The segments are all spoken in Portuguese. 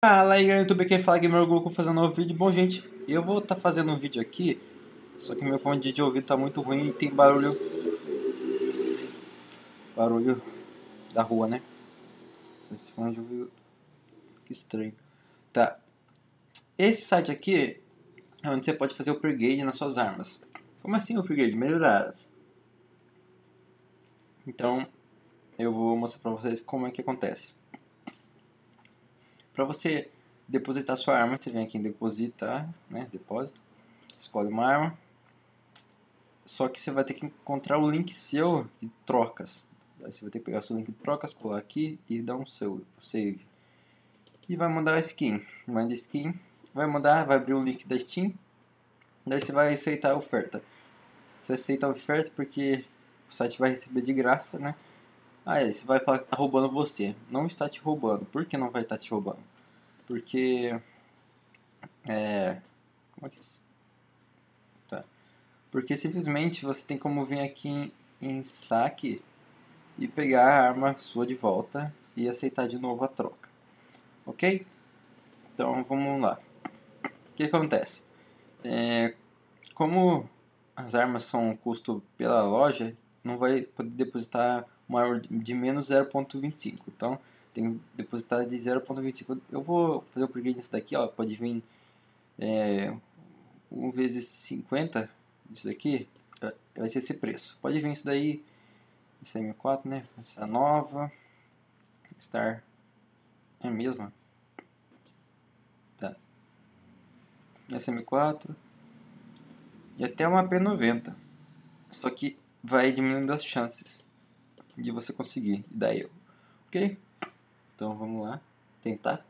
Fala aí, YouTube, aqui é Fala Gamer Goku fazendo um novo vídeo. Bom, gente, eu vou estar tá fazendo um vídeo aqui, só que meu fone de ouvido tá muito ruim e tem barulho... Barulho da rua, né? Esse fone de ouvido... Que estranho. Tá. Esse site aqui é onde você pode fazer upgrade nas suas armas. Como assim upgrade? Melhoradas. Então, eu vou mostrar pra vocês como é que acontece. Para você depositar sua arma, você vem aqui em depositar, né, depósito, escolhe uma arma, só que você vai ter que encontrar o link seu de trocas. Aí você vai ter que pegar seu link de trocas, colar aqui e dar um seu, save. E vai mandar a skin, manda skin, vai mandar, vai abrir o link da Steam, daí você vai aceitar a oferta. Você aceita a oferta porque o site vai receber de graça, né? Aí você vai falar que está roubando você. Não está te roubando. Por que não vai estar tá te roubando? Porque... É... Como é que... Tá. Porque simplesmente você tem como vir aqui em, em saque e pegar a arma sua de volta e aceitar de novo a troca. Ok? Então vamos lá. O que acontece? É, como as armas são custo pela loja, não vai poder depositar maior de menos 0.25. Então, tem que depositar de 0.25. Eu vou fazer o upgrade nisso daqui, ó, pode vir é, 1 vezes 50, isso daqui, é, vai ser esse preço. Pode vir isso daí, esse é M4, né, essa nova, Star, é a mesma. Tá. Essa M4, e até uma P90. Só que vai diminuindo as chances de você conseguir. Daí eu. Ok? Então vamos lá. Tentar.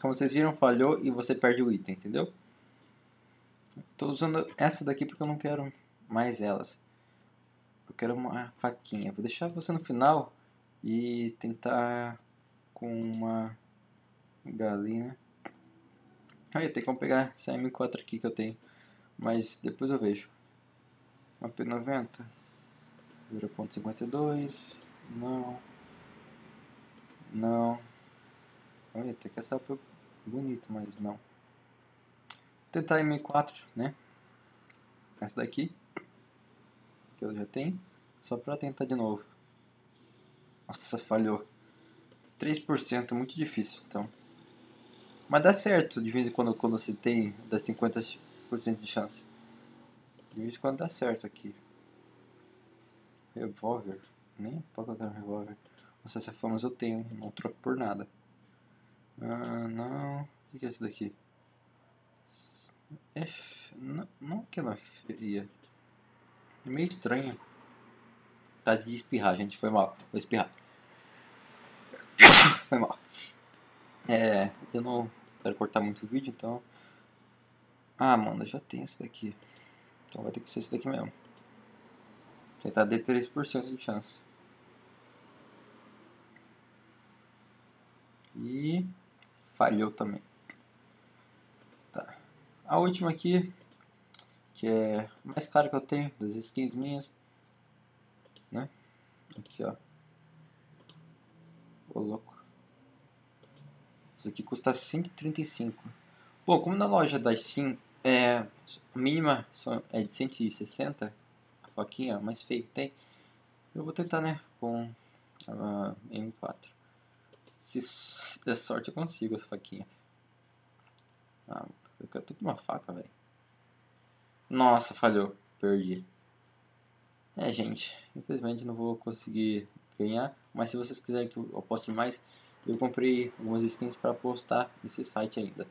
Como vocês viram, falhou e você perde o item, entendeu? Estou usando essa daqui porque eu não quero mais elas. Eu quero uma faquinha. Vou deixar você no final e tentar com uma galinha. Aí tem como pegar essa M4 aqui que eu tenho. Mas depois eu vejo. Uma P90. 0.52. Não. Não. Olha, até que essa é bonita, mas não. Vou tentar M4, né? Essa daqui. Que eu já tenho. Só pra tentar de novo. Nossa, falhou. 3% é muito difícil, então. Mas dá certo de vez em quando, quando você tem das 50% de chance. De vez em quando dá certo aqui. Revólver? Nem pode colocar um revólver. Nossa, essa fama eu tenho, não troco por nada. Ah, não. O que é isso daqui? F. Não, não que ela é feia. É meio estranho. Tá de espirrar, gente. Foi mal. Vou espirrar. Foi mal. É. Eu não quero cortar muito o vídeo, então. Ah, mano, já tem esse daqui. Então vai ter que ser esse daqui mesmo. Que tá de 3% de chance. E falhou também. Tá. A última aqui, que é mais cara que eu tenho das skins minhas, né? Aqui, ó. Ô louco. Isso aqui custa 135. Bom, como na loja da Steam é, a mínima é de 160, a faquinha mais feia que tem. Eu vou tentar, né, com a M4. Se, der sorte eu consigo essa faquinha. Ah, eu quero tudo uma faca, velho. Nossa, falhou. Perdi. É, gente, infelizmente não vou conseguir ganhar, mas se vocês quiserem que eu poste mais, eu comprei algumas skins para postar nesse site ainda.